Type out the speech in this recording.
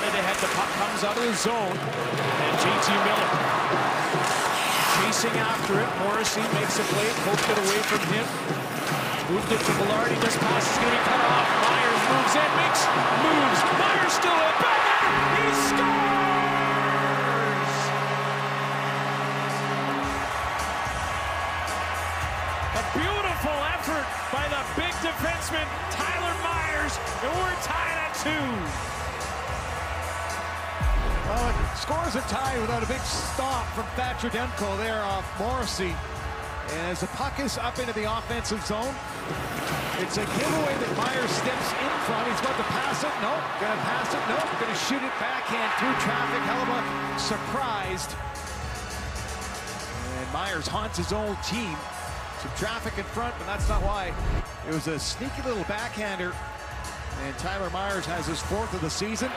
It ahead. The puck comes out of the zone. And JT Miller chasing after it. Morrissey makes a play. Poked it away from him. Moved it to Vilardi. This pass is going to be cut off. Myers moves in, makes moves. Myers still in. Backhand. He scores! A beautiful effort by the big defenseman, Tyler Myers, and we're tied at two. Scores a tie without a big stop from Thatcher Demko there off Morrissey. And as the puck is up into the offensive zone, it's a giveaway that Myers steps in front. He's about to pass it. Nope. Gonna pass it. Nope. Gonna shoot it backhand through traffic. Hellebuyck surprised. And Myers haunts his old team. Some traffic in front, but that's not why. It was a sneaky little backhander. And Tyler Myers has his fourth of the season.